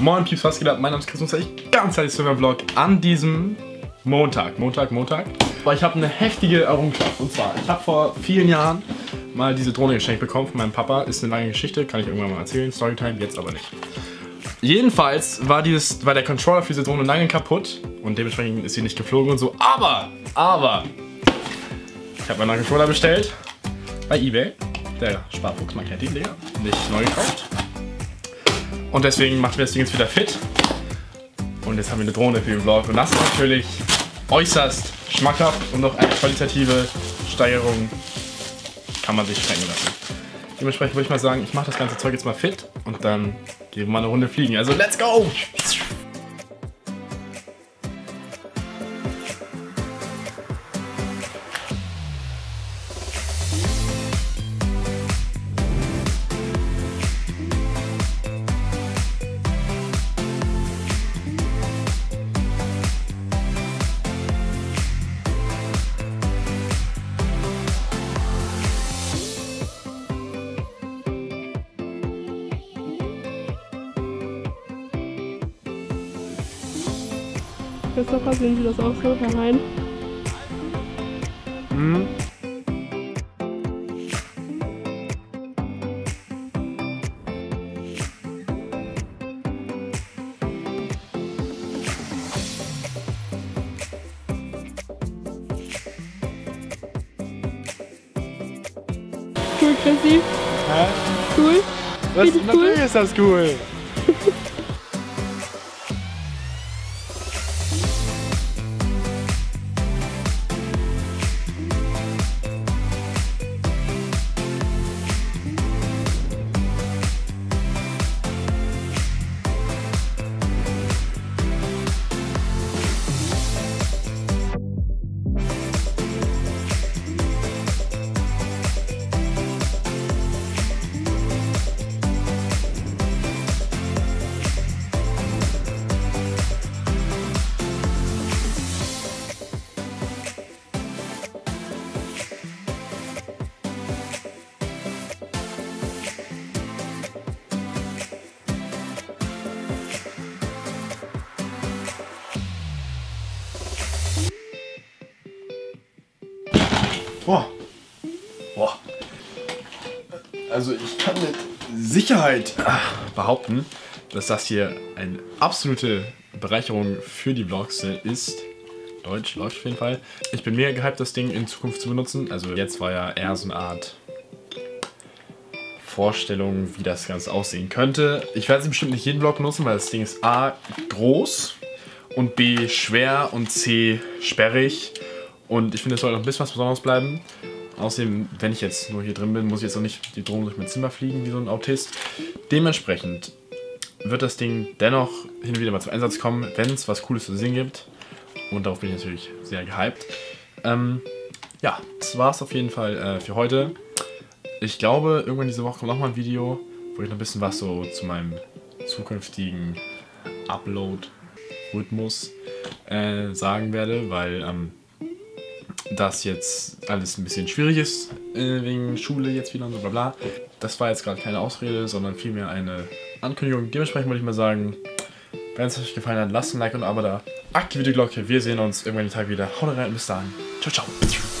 Moin Pieps, was geht ab? Mein Name ist Chris und ich ganz herzlich zu meinem Vlog an diesem Montag. Montag, Montag. Aber ich habe eine heftige Errungenschaft. Und zwar, ich habe vor vielen Jahren mal diese Drohne geschenkt bekommen von meinem Papa. Ist eine lange Geschichte, kann ich irgendwann mal erzählen. Storytime, jetzt aber nicht. Jedenfalls war, dieses, war der Controller für diese Drohne lange kaputt und dementsprechend ist sie nicht geflogen und so. Aber, aber, ich habe meinen Controller bestellt bei Ebay. Der Sparfuchs, ihn, Digga. Nicht neu gekauft. Und deswegen machen wir das Ding jetzt wieder fit. Und jetzt haben wir eine Drohne für den Vlog. Und das ist natürlich äußerst schmackhaft und noch eine qualitative Steigerung kann man sich schmecken lassen. Dementsprechend würde ich mal sagen, ich mache das ganze Zeug jetzt mal fit und dann gehen wir mal eine Runde fliegen. Also let's go! Christopher, sehen Sie das auch so herein? Mhm. Cool, Chrissy. Hä? Cool. Was, natürlich cool. ist das cool. Boah. Boah. Also ich kann mit Sicherheit ah, behaupten, dass das hier eine absolute Bereicherung für die Vlogs ist. Deutsch läuft auf jeden Fall. Ich bin mega gehypt, das Ding in Zukunft zu benutzen. Also jetzt war ja eher so eine Art Vorstellung, wie das Ganze aussehen könnte. Ich werde es bestimmt nicht jeden Vlog benutzen, weil das Ding ist A, groß und B, schwer und C, sperrig. Und ich finde, es soll noch ein bisschen was Besonderes bleiben. Außerdem, wenn ich jetzt nur hier drin bin, muss ich jetzt auch nicht die Drohne durch mein Zimmer fliegen, wie so ein Autist. Dementsprechend wird das Ding dennoch hin und wieder mal zum Einsatz kommen, wenn es was Cooles zu sehen gibt. Und darauf bin ich natürlich sehr gehypt. Ähm, ja, das war es auf jeden Fall äh, für heute. Ich glaube, irgendwann diese Woche kommt nochmal ein Video, wo ich noch ein bisschen was so zu meinem zukünftigen Upload-Rhythmus äh, sagen werde, weil ähm, das jetzt alles ein bisschen schwierig ist, äh, wegen Schule jetzt wieder und so bla bla. Das war jetzt gerade keine Ausrede, sondern vielmehr eine Ankündigung. Dementsprechend würde ich mal sagen, wenn es euch gefallen hat, lasst ein Like und ein Abo da. Aktiviert die Glocke. Wir sehen uns irgendwann den Tag wieder. Haut rein, bis dann. Ciao, ciao.